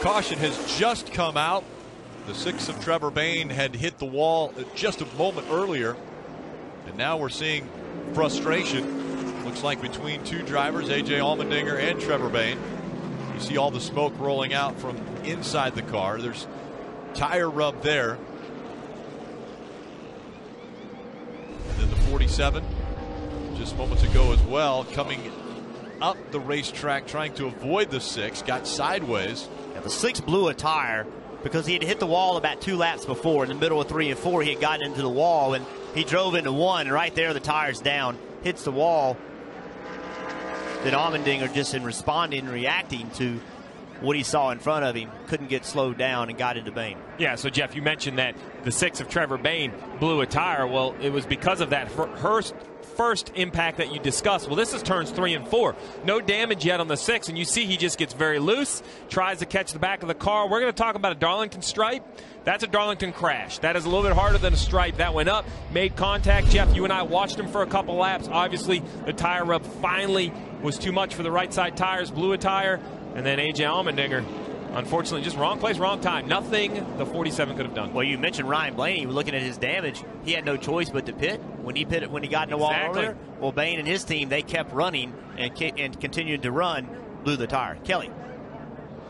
caution has just come out. The six of Trevor Bayne had hit the wall just a moment earlier. And now we're seeing frustration. Looks like between two drivers, AJ Allmendinger and Trevor Bayne. You see all the smoke rolling out from inside the car. There's tire rub there. And then the 47 just moments ago as well, coming up the racetrack trying to avoid the six, got sideways. Yeah, the six blew a tire because he had hit the wall about two laps before. In the middle of three and four, he had gotten into the wall and he drove into one. And right there, the tire's down, hits the wall. Then Allmendinger, just in responding reacting to what he saw in front of him, couldn't get slowed down and got into Bayne. Yeah, so Jeff, you mentioned that the six of Trevor Bayne blew a tire. Well, it was because of that first first impact that you discussed. Well, this is turns three and four. No damage yet on the six, and you see he just gets very loose, tries to catch the back of the car. We're going to talk about a Darlington stripe. That's a Darlington crash. That is a little bit harder than a stripe. That went up, made contact. Jeff, you and I watched him for a couple laps. Obviously, the tire rub finally was too much for the right side tires, blew a tire, and then AJ Allmendinger Unfortunately, just wrong place, wrong time. Nothing the 47 could have done. Well, you mentioned Ryan Blaney. Looking at his damage, he had no choice but to pit when he pit when he got in the exactly. wall earlier. Well, Bayne and his team they kept running and and continued to run, blew the tire. Kelly.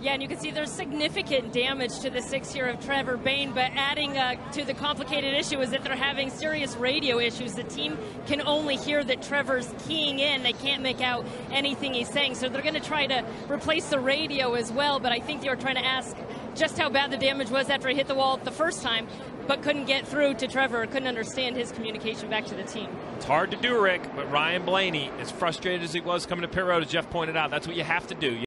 Yeah, and you can see there's significant damage to the six here of Trevor Bayne, but adding uh, to the complicated issue is that they're having serious radio issues. The team can only hear that Trevor's keying in. They can't make out anything he's saying, so they're going to try to replace the radio as well, but I think they were trying to ask just how bad the damage was after he hit the wall the first time, but couldn't get through to Trevor, couldn't understand his communication back to the team. It's hard to do, Rick, but Ryan Blaney, as frustrated as he was coming to pit road, as Jeff pointed out, that's what you have to do.